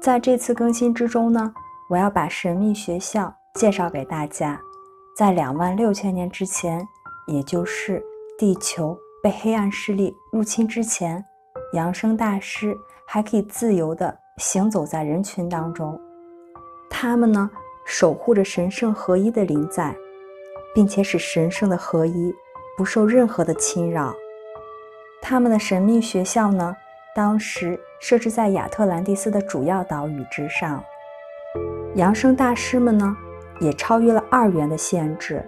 在这次更新之中呢，我要把神秘学校介绍给大家。在两万六千年之前，也就是地球被黑暗势力入侵之前，扬声大师还可以自由地行走在人群当中。他们呢，守护着神圣合一的灵在，并且使神圣的合一不受任何的侵扰。他们的神秘学校呢，当时设置在亚特兰蒂斯的主要岛屿之上。扬声大师们呢？也超越了二元的限制。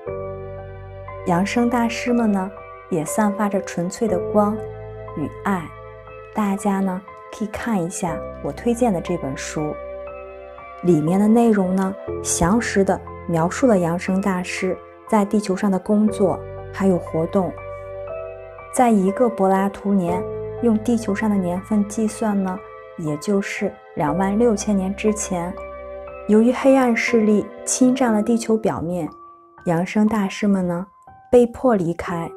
扬声大师们呢，也散发着纯粹的光与爱。大家呢，可以看一下我推荐的这本书，里面的内容呢，详实的描述了扬声大师在地球上的工作还有活动。在一个柏拉图年，用地球上的年份计算呢，也就是两万六千年之前。由于黑暗势力侵占了地球表面，扬声大师们呢被迫离开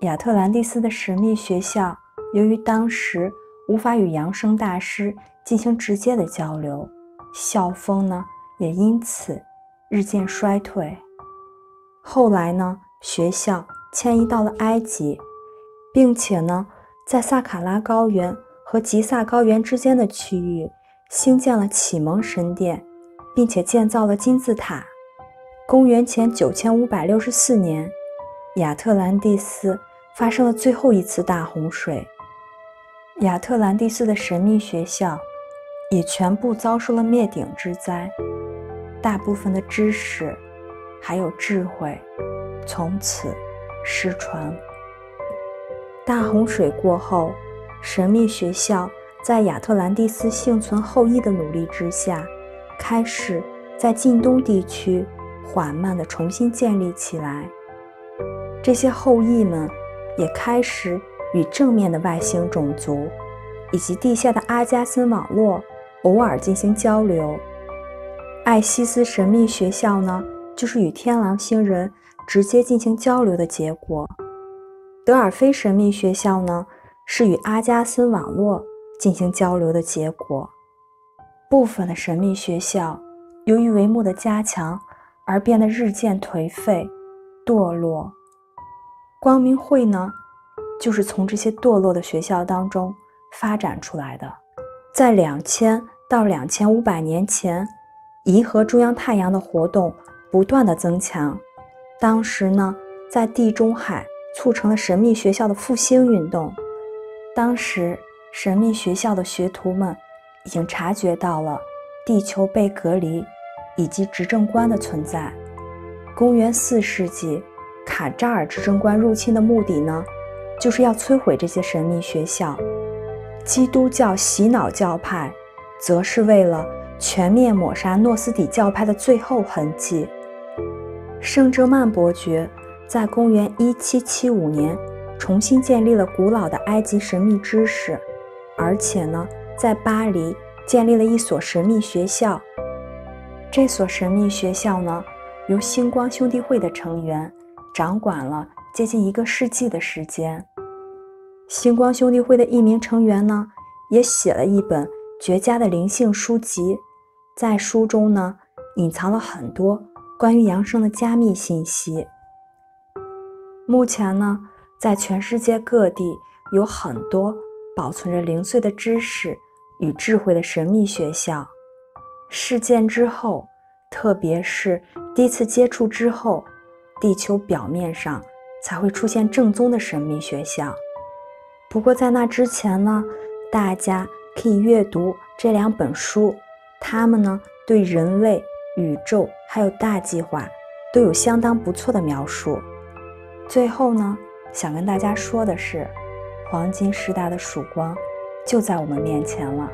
亚特兰蒂斯的神秘学校。由于当时无法与扬声大师进行直接的交流，校风呢也因此日渐衰退。后来呢，学校迁移到了埃及，并且呢，在萨卡拉高原和吉萨高原之间的区域。兴建了启蒙神殿，并且建造了金字塔。公元前九千五百六十四年，亚特兰蒂斯发生了最后一次大洪水，亚特兰蒂斯的神秘学校也全部遭受了灭顶之灾，大部分的知识还有智慧从此失传。大洪水过后，神秘学校。在亚特兰蒂斯幸存后裔的努力之下，开始在近东地区缓慢地重新建立起来。这些后裔们也开始与正面的外星种族以及地下的阿加森网络偶尔进行交流。艾西斯神秘学校呢，就是与天狼星人直接进行交流的结果。德尔菲神秘学校呢，是与阿加森网络。进行交流的结果，部分的神秘学校由于帷幕的加强而变得日渐颓废、堕落。光明会呢，就是从这些堕落的学校当中发展出来的。在两千到两千五百年前，银河中央太阳的活动不断的增强。当时呢，在地中海促成了神秘学校的复兴运动。当时。神秘学校的学徒们已经察觉到了地球被隔离以及执政官的存在。公元四世纪，卡扎尔执政官入侵的目的呢，就是要摧毁这些神秘学校。基督教洗脑教派则是为了全面抹杀诺斯底教派的最后痕迹。圣哲曼伯爵在公元一七七五年重新建立了古老的埃及神秘知识。而且呢，在巴黎建立了一所神秘学校。这所神秘学校呢，由星光兄弟会的成员掌管了接近一个世纪的时间。星光兄弟会的一名成员呢，也写了一本绝佳的灵性书籍，在书中呢，隐藏了很多关于扬生的加密信息。目前呢，在全世界各地有很多。保存着零碎的知识与智慧的神秘学校，事件之后，特别是第一次接触之后，地球表面上才会出现正宗的神秘学校。不过在那之前呢，大家可以阅读这两本书，它们呢对人类、宇宙还有大计划都有相当不错的描述。最后呢，想跟大家说的是。黄金时代的曙光就在我们面前了。